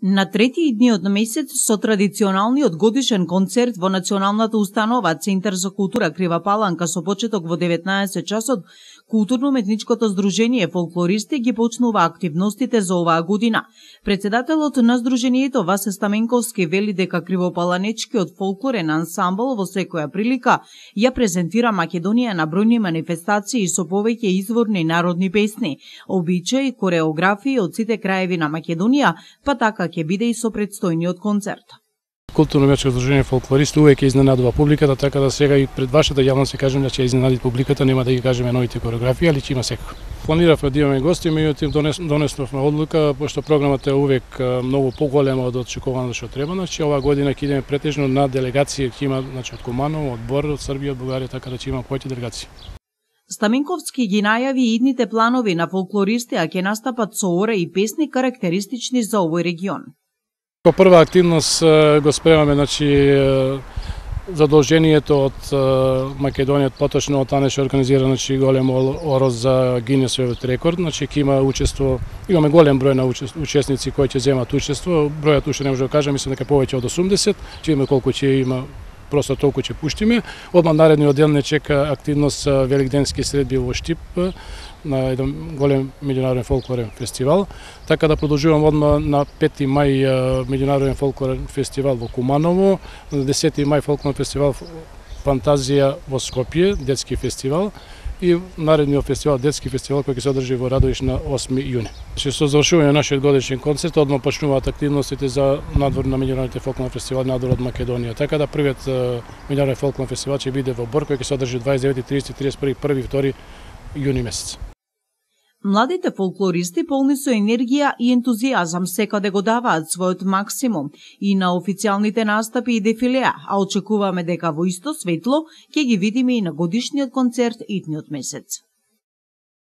На трети идниот месец со традиционалниот годишен концерт во Националната установа Центар за култура Крива Паланка со почеток во 19 часот, Културно-метничкото здружение фолклористи ги почнува активностите за оваа година. Председателот на здружението Васе Стаменковски вели дека Кривопаланечкиот фолклорен ансамбл во секоја прилика ја презентира Македонија на бројни манифестации со повеќе изворни народни песни, обичаи, кореографии од сите краеви на Македонија, па така ќе биде и со предстојниот концерт. Културно-мечко здружение фолклористи увеќе изненадува публиката, така да сега и пред вашата јавност се кажем да ќе изненади публиката, нема да ги кажеме новите кореографии, али ќе има секако. Планиравме да имаме гости, меѓутоа донес, донесновме одлука, пошто програмата е увек многу поголема од очекувано што треба, значи оваа година ќе идеме претежно на делегации ќе има значи од Куманово, од Бор, од Србија, од Бугарија, така да ќе има поети делегации. Стаменковски ги најави идните планови на фолклористи, а ќе настапат со ора и песни карактеристични за овој регион. По прва активност го спремаме, значи, задолжението од Македонија, поточно од Анеш организира значи, голем ороз за Гинесовиот рекорд, значи ќе има учество, имаме голем број на учесници кои ќе земат учество, бројот уште не може да кажам, мислам дека повеќе од 80, ќе има колку ќе има просто толку ќе пуштиме. Одма наредниот ден не чека активност Великденски средби во Штип, на еден голем меѓународен фолклорен фестивал. Така да продолжувам одма на 5 мај меѓународен фолклорен фестивал во Куманово, на 10 мај фолклорен фестивал Фантазија во Скопје, детски фестивал и наредниот фестивал, детски фестивал кој ќе се одржи во Радовиш на 8 јуни. Се со завршување на нашиот годишен концерт одма почнуваат активностите за надвор на меѓународните фолклорни фестивал надвор од Македонија. Така да првиот меѓународен фолклорен фестивал ќе биде во Бор кој ќе се одржи 29, 30, 31, 1 2 јуни месец. Младите фолклористи полни со енергија и ентузијазам секаде го даваат својот максимум и на официјалните настапи и дефилеа, а очекуваме дека во исто светло ќе ги видиме и на годишниот концерт идниот месец.